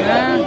Yeah.